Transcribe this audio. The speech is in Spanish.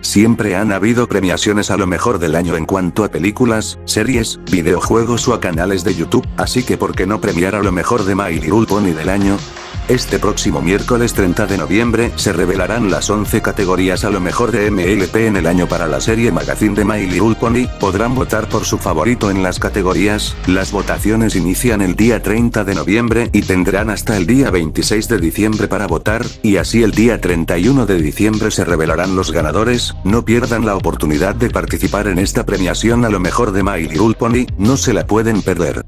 Siempre han habido premiaciones a lo mejor del año en cuanto a películas, series, videojuegos o a canales de YouTube, así que ¿por qué no premiar a lo mejor de My Little Pony del año? Este próximo miércoles 30 de noviembre se revelarán las 11 categorías a lo mejor de MLP en el año para la serie Magazine de My Little. Podrán votar por su favorito en las categorías. Las votaciones inician el día 30 de noviembre y tendrán hasta el día 26 de diciembre para votar, y así el día 31 de diciembre se revelarán los ganadores. No pierdan la oportunidad de participar en esta premiación a lo mejor de My Little no se la pueden perder.